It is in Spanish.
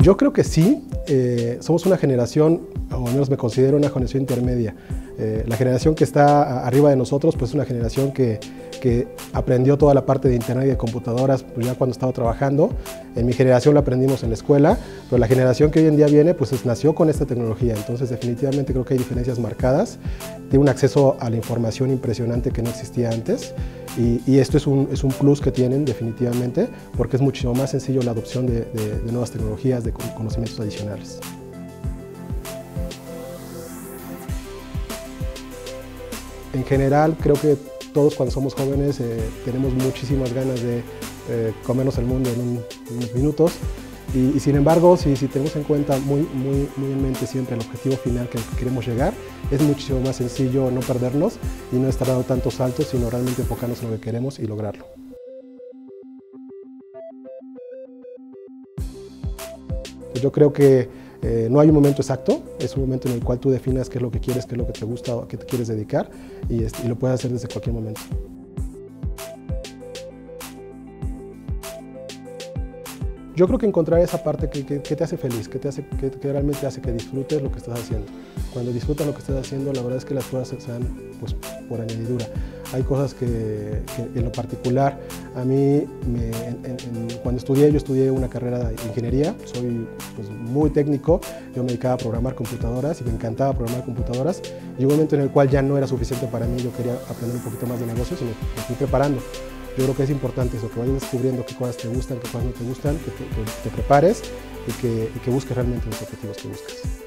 Yo creo que sí, eh, somos una generación, o al menos me considero una generación intermedia. Eh, la generación que está arriba de nosotros, pues es una generación que, que, aprendió toda la parte de internet y de computadoras pues ya cuando estaba trabajando. En mi generación lo aprendimos en la escuela, pero la generación que hoy en día viene, pues nació con esta tecnología. Entonces definitivamente creo que hay diferencias marcadas. Tiene un acceso a la información impresionante que no existía antes. Y, esto es un, es un, plus que tienen definitivamente porque es muchísimo más sencillo la adopción de, de, nuevas tecnologías, de conocimientos adicionales. En general creo que todos cuando somos jóvenes eh, tenemos muchísimas ganas de eh, comernos el mundo en, unos minutos y, sin embargo, si, tenemos en cuenta muy, muy, muy en mente siempre el objetivo final que, que queremos llegar, es muchísimo más sencillo no perdernos y no estar dando tantos saltos, sino realmente enfocarnos en lo que queremos y lograrlo. Yo creo que eh, no hay un momento exacto, es un momento en el cual tú definas qué es lo que quieres, qué es lo que te gusta o a qué te quieres dedicar y, y lo puedes hacer desde cualquier momento. Yo creo que encontrar esa parte que, te hace feliz, que, te hace, que, realmente hace que disfrutes lo que estás haciendo. Cuando disfrutas lo que estás haciendo, la verdad es que las cosas se dan pues, por añadidura. Hay cosas que, en lo particular, a mí, estudié, yo estudié una carrera de ingeniería, soy pues, muy técnico, yo me dedicaba a programar computadoras y me encantaba programar computadoras. Llegó un momento en el cual ya no era suficiente para mí, yo quería aprender un poquito más de negocios y me, me fui preparando. Yo creo que es importante eso, que vayas descubriendo qué cosas te gustan, qué cosas no te gustan, que te, prepares y que busques realmente los objetivos que buscas.